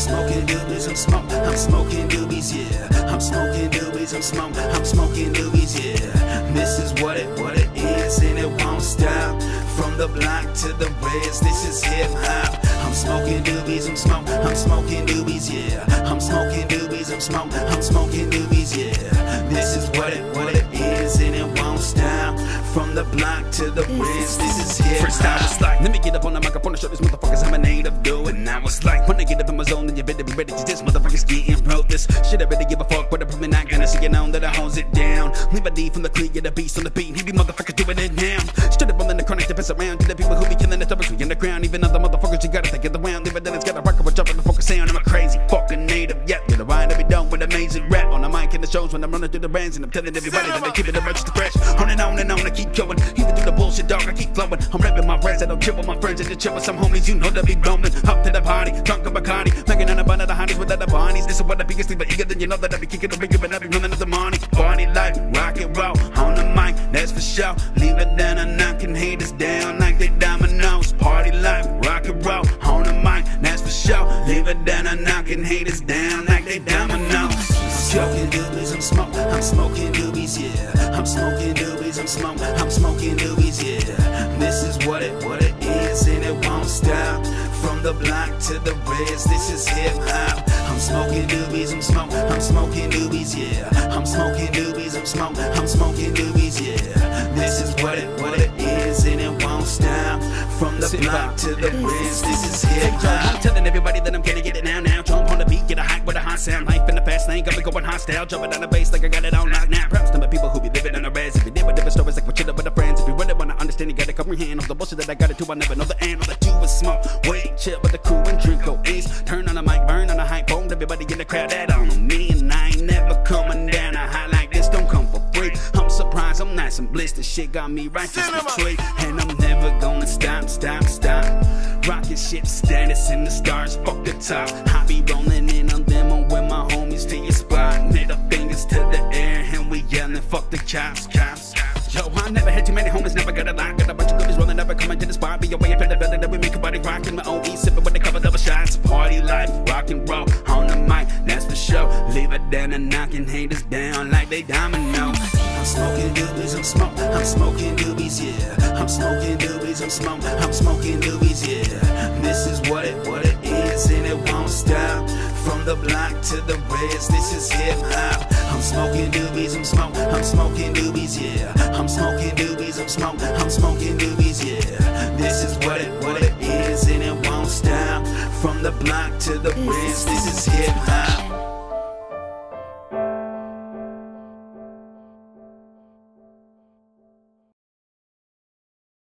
smoking doobies, I'm smoke, I'm smoking doobies, yeah. I'm smoking doobies, I'm smoke, I'm smoking doobies, yeah. This is what it, what it is, and it won't stop. From the block to the reds, this is hip hop. I'm smoking doobies, I'm smoke, I'm smoking doobies, yeah. I'm smoking doobies, I'm smoke, I'm smoking doobies, yeah. This is what it, what it is, and it won't stop. From the block to the reds, this is hip First I was like, let me get up on the microphone and show these motherfuckers I'm a native do it. And I was like, when I get up better be ready to this motherfuckers getting broke. This shit I better give a fuck, but I'm probably not gonna see it on that I holds it down. Levi-D from the clear, the beast on the beat. He be motherfuckers doing it now. Stood up on the chronic to piss around to the people who be killing the topics in the ground. Even other motherfuckers, you gotta think of the round. Leave it then it's gotta rock up with jumping the focus sound. I'm a crazy fucking native, yeah. You're the ride to be done with amazing rap on the mic in the shows when I'm running through the bands and I'm telling everybody that they keep it a bunch of fresh. On and on and on, I keep going. Even through the bullshit, dog, I keep flowing. I'm rapping my friends, I don't chill with my friends, and just chill with some homies. You know they be roaming up to the party, drunk on Bacardi, making on a bun of the honeys with other Barneys. This is what I be sleep, but eager than you know that I be kicking the bigger, but I be running up the money. Party life, rock and roll on the mic, that's for sure. Leave it down and I haters knocking haters down like they dominoes. Smoking doobies, I'm smoke, I'm smoking doobies, yeah. I'm smoking doobies, I'm smoke, I'm smoking doobies, yeah. This is what it, what it is, and it won't stop. From the block to the reds, this is hip hop. I'm smoking doobies, I'm smoke, I'm smoking doobies, yeah. I'm smoking doobies, I'm smoking From the Sit block to the reds, this is hip hop. I'm telling everybody that I'm gonna get it now, now. Jump on the beat, get a hype with a hot sound. Life in the fast lane, got me going hostile. Jumping on the bass like I got it on lock now. Props to my people who be living on the res. If you did with different stories, like what you with the friends. If you really wanna understand, you gotta comprehend all the bullshit that I got into. I never know the end. All I do is smoke, wait, chill with the crew and drink Go ace. Turn on the mic, burn on the hype, phone. Everybody in the crowd that I'm nice and bliss. This shit got me righteous betray, and I'm never gonna stop, stop, stop. Rocket ship status in the stars, fuck the top. I be rolling in on demo with my homies to your spot. Middle fingers to the air, and we yelling, fuck the cops, cops. Yo, I never had too many homies, never got a lot. Got a bunch of goodies rolling, never coming to the spot. Be away for the building that we make a body rock in my OE, sipping with a couple double shots. Party life, rock and roll on the mic, that's for sure. Leave it down and knocking haters down like they dominoes. I'm smoking doobies, I'm smoke, I'm smoking doobies, yeah. I'm smoking doobies, I'm smoke, I'm smoking doobies, yeah. This is what it, what it is, and it won't stop. From the block to the reds, this is hip hop. I'm smoking doobies, I'm smoke, I'm smoking doobies, yeah. I'm smoking doobies, I'm smoke, I'm smoking doobies, yeah. This is what it, what it is, and it won't stop. From the block to the reds, this is hip hop.